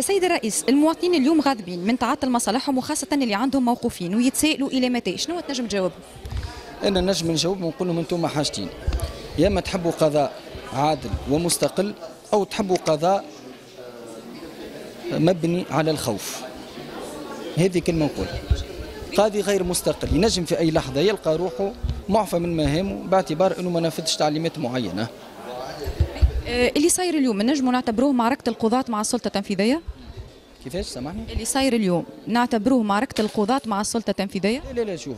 سيد الرئيس المواطنين اليوم غاضبين من تعاطل مصالحهم وخاصة اللي عندهم موقوفين ويتسائلوا إلى متى؟ شنو تنجم تجاوب؟ أنا نجم نجاوب ونقول لهم أنتم حاجتين. يا أما تحبوا قضاء عادل ومستقل أو تحبوا قضاء مبني على الخوف. هذه كلمة نقولها قاضي غير مستقل ينجم في أي لحظة يلقى روحه معفى من مهامه باعتبار إنه ما نفذش تعليمات معينة. اللي صاير اليوم نجموا نعتبروه معركة القضاة مع السلطة التنفيذية؟ كيفاش سامحني اللي صاير اليوم نعتبروه معركة القضاة مع السلطة التنفيذية؟ لا لا لا شوف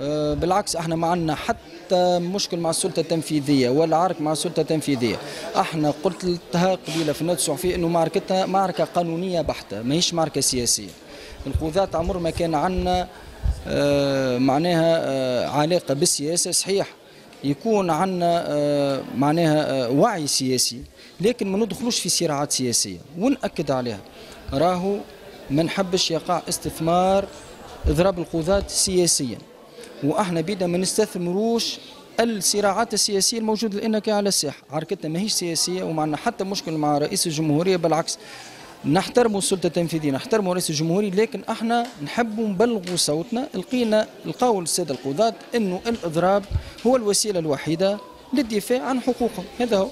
آه، بالعكس إحنا ما عندنا حتى مشكل مع السلطة التنفيذية ولا عرك مع السلطة التنفيذية إحنا قلت لها قبيلة في الندوه الصحفيه إنه معركتنا معركة قانونية بحتة ماهيش معركة سياسية القضاة عمر ما كان عندنا آه، معناها آه، علاقة بالسياسة صحيح يكون عندنا آه، معناها آه، وعي سياسي لكن ما ندخلوش في صراعات سياسية. ونأكد عليها. راهو ما نحبش يقع استثمار اضراب القضاة سياسيا. وأحنا بينا ما نستثمروش الصراعات السياسية الموجودة الان كي على الساحه عركتنا ماهيش سياسية وما عندنا حتى مشكل مع رئيس الجمهورية بالعكس. نحترموا السلطة التنفيذية نحترموا رئيس الجمهورية لكن إحنا نحبوا نبلغوا صوتنا لقينا لقاو السادة القضاة إنه الإضراب هو الوسيلة الوحيدة للدفاع عن حقوقهم هذا هو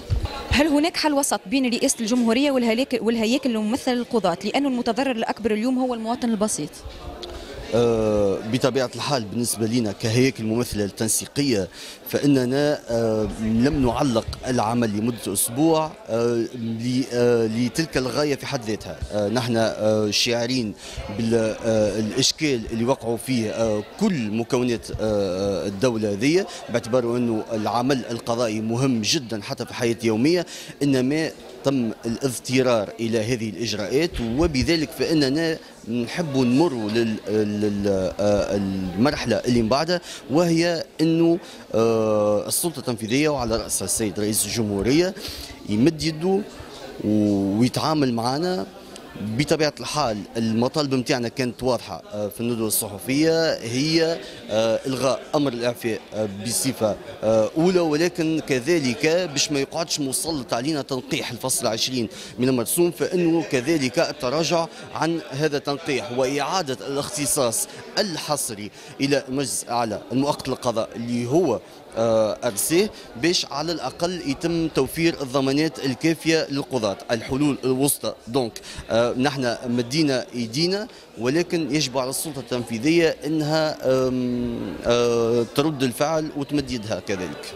هل هناك حل وسط بين رئاسة الجمهورية والهياكل الممثلة للقضاة؟ لأن المتضرر الأكبر اليوم هو المواطن البسيط. آه، بطبيعة الحال بالنسبة لنا كهياكل ممثلة التنسيقية فإننا آه، لم نعلق العمل لمدة أسبوع آه، لتلك الغاية في حد ذاتها. نحن شاعرين بالإشكال اللي وقعوا فيه كل مكونات الدولة ذي باعتبار أنه العمل القضائي مهم جدا حتى في الحياة اليومية إنما تم الاضطرار إلى هذه الإجراءات وبذلك فإننا نحب نمر للمرحلة اللي من بعدها وهي أنه آه، السلطة التنفيذية وعلى رأسها السيد رئيس الجمهورية يمد يده ويتعامل معنا بطبيعة الحال المطالب نتاعنا كانت واضحة آه، في الندوة الصحفية هي آه، إلغاء أمر الإعفاء آه، بصفة آه، أولى ولكن كذلك باش ما يقعدش مسلط علينا تنقيح الفصل 20 من المرسوم فإنه كذلك التراجع عن هذا التنقيح وإعادة الاختصاص الحصري إلى المجلس الأعلى المؤقت للقضاء اللي هو أرسيه باش على الأقل يتم توفير الضمانات الكافية للقضاة الحلول الوسطى. دونك آه، نحن مدينا إيدينا ولكن يجب على السلطة التنفيذية أنها آه، ترد الفعل وتمد يدها كذلك.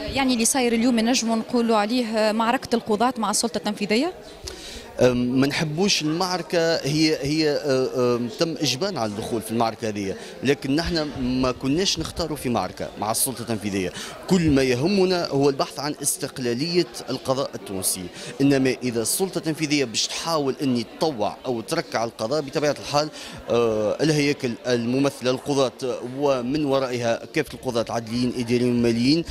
يعني اللي صاير اليوم نجموا نقولوا عليه معركة القضاة مع السلطة التنفيذية؟ ما نحبوش المعركة هي هي تم إجبان على الدخول في المعركة هذه. لكن نحن ما كناش نختاروا في معركة مع السلطة التنفيذية. كل ما يهمنا هو البحث عن استقلالية القضاء التونسي. إنما إذا السلطة التنفيذية باش تحاول أن تطوع أو تركع القضاء بطبيعة الحال الهياكل الممثلة للقضاة ومن ورائها كافة القضاة عدليين إداريين وماليين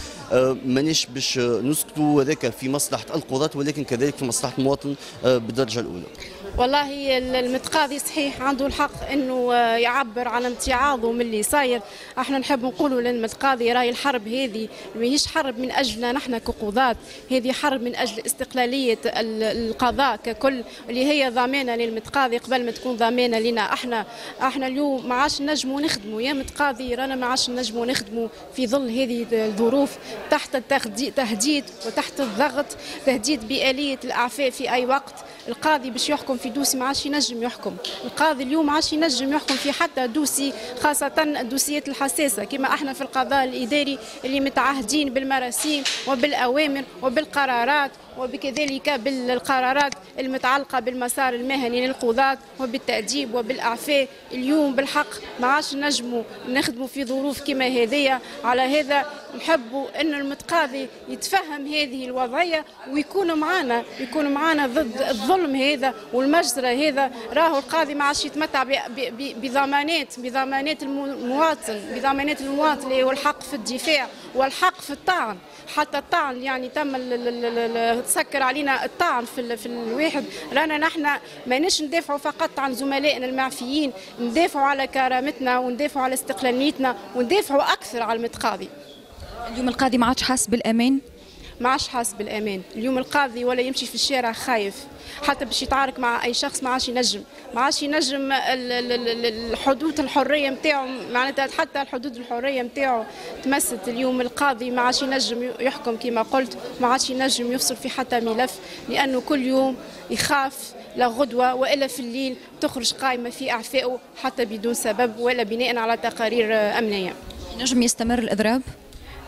ماناش باش نسكتوا وذاك في مصلحة القضاة ولكن كذلك في مصلحة المواطن بالدرجة الأولى. والله المتقاضي صحيح عنده الحق إنه يعبر عن امتعاضه من اللي صاير. إحنا نحب نقولوا للمتقاضي راي الحرب هذه ماهيش حرب من أجلنا نحن كقضاة هذه حرب من أجل استقلالية ال- القضاء ككل اللي هي ضامنة للمتقاضي قبل ما تكون ضامنة لنا إحنا. إحنا اليوم ما عادش نجموا نخدموا يا متقاضي رانا ما عادش نجموا نخدموا في ظل هذه الظروف تحت التهديد تهديد وتحت الضغط تهديد بآلية الإعفاء في أي وقت. القاضي باش يحكم في دوسي ما عادش ينجم يحكم. القاضي اليوم ما عادش ينجم يحكم في حتى دوسي خاصة الدوسيات الحساسة كما إحنا في القضاء الإداري اللي متعهدين بالمراسيم وبالأوامر وبالقرارات وبكذلك بالقرارات المتعلقة بالمسار المهني للقضاة وبالتأديب وبالإعفاء. اليوم بالحق ما عادش نجموا نخدموا في ظروف كما هذه على هذا نحبوا أن المتقاضي يتفهم هذه الوضعية ويكون معنا يكون معنا ضد الظلم هذا والمجزرة هذا. راهو القاضي ما عادش يتمتع بضمانات بضمانات الم- المواطن بضمانات المواطن اللي هو الحق في الدفاع. والحق في الطعن. حتى الطعن يعني تم تسكر علينا الطعن في في الواحد. رانا نحن ماناش ندافعوا فقط عن زملائنا المعفيين ندافعوا على كرامتنا وندافعوا على استقلاليتنا وندافعوا أكثر على المتقاضي. اليوم القاضي ما عادش حاس بالأمان؟ ما عادش حاس بالأمان. اليوم القاضي ولا يمشي في الشارع خايف. حتى باش يتعارك مع أي شخص ما عادش ينجم. ما عادش ينجم الحدود الحرية نتاعو معناتها حتى الحدود الحرية نتاعو تمست. اليوم القاضي ما عادش ينجم يحكم كما قلت. ما عادش ينجم يفصل في حتى ملف. لأنه كل يوم يخاف لا غدوة وإلا في الليل تخرج قائمة في أعفائه حتى بدون سبب ولا بناء على تقارير أمنية. نجم يستمر الإضراب؟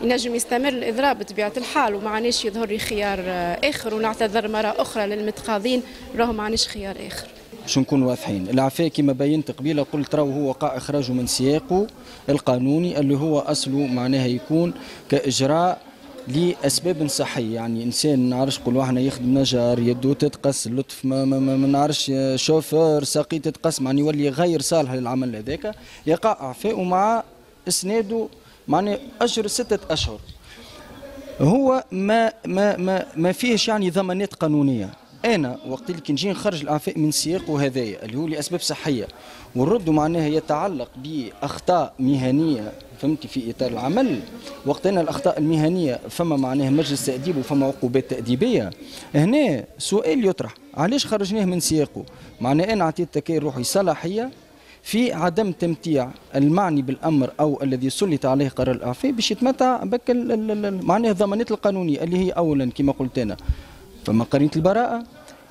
ينجم يستمر الإضراب بطبيعة الحال وما عناش يظهر لي خيار آخر ونعتذر مرة أخرى للمتقاضين راهو ما عناش خيار آخر. باش نكون واضحين العفاء كما بينت قبيلة قلت راهو هو وقع اخراجه من سياقه القانوني اللي هو اصله معناها يكون كإجراء لأسباب صحية. يعني إنسان نعرفش قول إحنا يخدم نجار يدو تتقص لطف ما, ما, ما, ما نعرفش شوفور ساقي تتقص معني يولي غير صالح للعمل هذاك. يقع إعفاء مع إسناده معناه اجر ستة أشهر. هو ما ما ما ما فيهش يعني ضمانات قانونية. أنا وقت اللي كي نجي نخرج الاعفاء من سياقه هذايا اللي هو لأسباب صحية. والرد معناها يتعلق بأخطاء مهنية فهمتي في إطار العمل. وقت أنا الأخطاء المهنية فما معناها مجلس تأديب وفما عقوبات تأديبية. هنا سؤال يطرح علاش خرجناه من سياقه؟ معناها أنا اعطيت تكاين روحي صلاحية في عدم تمتيع المعني بالأمر أو الذي سلط عليه قرار الاعفاء باش يتمتع بك معناها الضمانات القانونيه اللي هي اولا كما قلت أنا. فما قرينة البراءة؟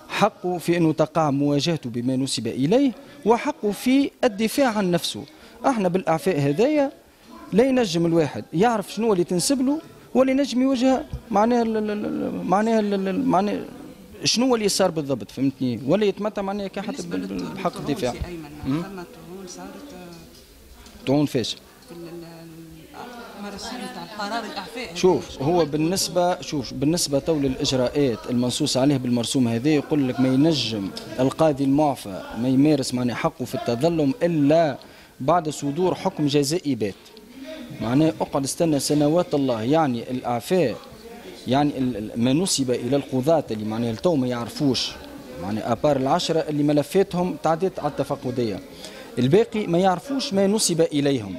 حقه في أنه تقع مواجهته بما نسب إليه وحقه في الدفاع عن نفسه. إحنا بالاعفاء هذايا لا ينجم الواحد يعرف شنو اللي تنسب له ولا ينجم يواجه معناها معناها معناها شنو اللي صار بالضبط فهمتني؟ ولا يتمتع معناها كان حتى بحق الدفاع. طعون صارت طعون فاش تاع القرار الاعفاء شوف هو بالنسبة شوف بالنسبة تو للإجراءات المنصوص عليه بالمرسوم هذا يقول لك ما ينجم القاضي المعفى ما يمارس معناه حقه في التظلم إلا بعد صدور حكم جزائي بات معناه أقعد استنى سنوات الله يعني الإعفاء يعني ما نسب إلى القضاة اللي معناه التو ما يعرفوش. معناه à part العشرة اللي ملفاتهم تعديت على التفقدية الباقي ما يعرفوش ما نسب إليهم.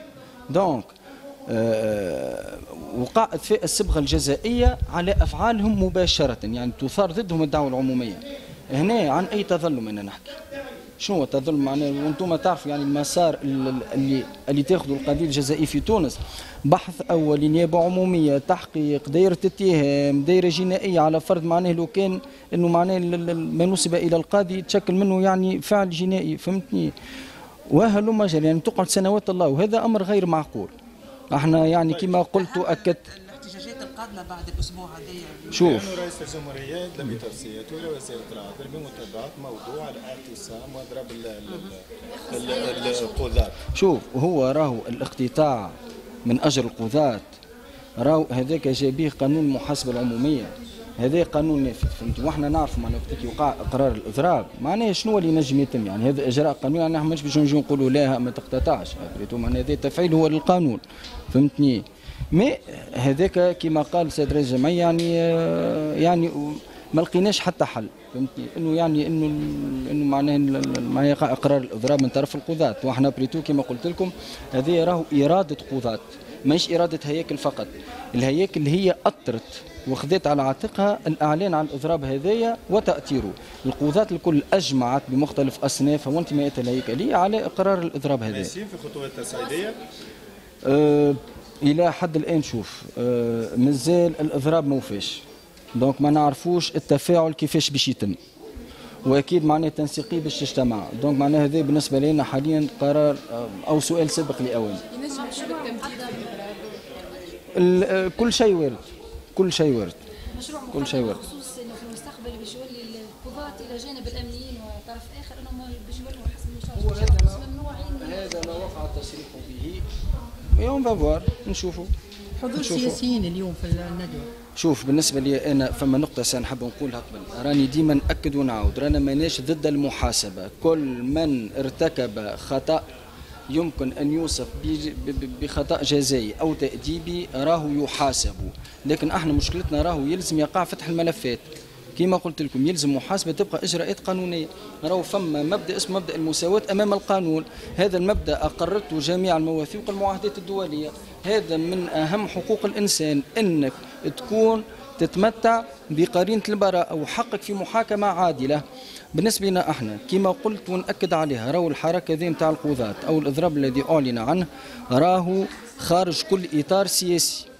donc آه وقع إضفاء الصبغة الجزائية على أفعالهم مباشرة يعني تثار ضدهم الدعوة العمومية. هنا عن أي تظلم أنا نحكي؟ شنو التظلم؟ معناه وأنتم تعرفوا يعني المسار اللي اللي تاخذوا القضية الجزائية في تونس. بحث أولي نيابة عمومية تحقيق دائرة اتهام دائرة جنائية على فرض معناه لو كان إنه معناه ما نسب إلى القاضي تشكل منه يعني فعل جنائي فهمتني؟ وهلم جل يعني تقعد سنوات الله وهذا أمر غير معقول. إحنا يعني كما قلت واكدت الاحتجاجات القادمة بعد الأسبوع هذايا شوف. لأنه رئيس الجمهورية لم يترسيت ولا وزيرة العدل بمتابعة موضوع الاعتصام وضرب ال- ال- ال- القضاة شوف هو راهو الاقتطاع من اجر القضاة راهو هذاك جاي به قانون المحاسبه العمومية. هذا قانون نافذ فهمت؟ وإحنا نعرف معناها وقت يوقع قرار الاضراب معناها شنو اللي ينجم يتم؟ يعني هذا إجراء قانوني يعني مش باش نجي نقولوا لا ما تقتطعش. معناها هذا تفعيل هو للقانون. فهمتني؟ مي هذاك كما قال سيد رئيس الجمعيه يعني يعني ما لقيناش حتى حل. فهمتني؟ إنه يعني إنه إنه معناه ما يقع إقرار الاضراب من طرف القضاة. وإحنا بريتو كما قلت لكم هذه راهو إرادة قضاة. ماهيش إرادة هياكل فقط. الهياكل هي أطرت وخذت على عاتقها الإعلان عن الإضراب هذايا وتأثيره. القضاة الكل أجمعت بمختلف أصنافها وانتماءاتها الهيكليه على إقرار الإضراب هذا ماشيين في خطوات تصعيدية أه إلى حد الآن شوف أه مازال الإضراب ما وفاش donc ما نعرفوش التفاعل كيفاش باش يتم. وأكيد معناه تنسيقي باش تجتمع. donc معناه هذا بالنسبة لنا حاليا قرار أو سؤال سابق لأوان. كل شيء وارد كل شيء وارد مشروع كل شيء وارد. خصوص إنه في المستقبل باش يولي القضاة إلى جانب الأمنيين وطرف آخر أنهم باش يولوا حسب هذا ما وقع التصريح به. يوم فافوار نشوفوا حضور. سياسيين اليوم في الندوة. شوف بالنسبة لي أنا فما نقطة سنحب نقولها قبل. راني ديما ناكد ونعاود. رانا ماناش ضد المحاسبة. كل من ارتكب خطأ يمكن أن يوصف بج- ب- ب- بخطأ جزائي أو تاديبي راهو يحاسب. لكن أحنا مشكلتنا راهو يلزم يقع فتح الملفات. كما قلت لكم يلزم محاسبة تبقى إجراءات قانونية. راهو فما مبدأ اسمه مبدأ المساواة أمام القانون. هذا المبدأ اقرته جميع المواثيق والمعاهدات الدولية. هذا من أهم حقوق الإنسان إنك تكون تتمتع بقرينة البراءة وحقك في محاكمة عادلة. بالنسبة لنا أحنا كما قلت ونأكد عليها راهو الحركة ذي نتاع القضاة أو الإضراب الذي أعلن عنه راهو خارج كل إطار سياسي.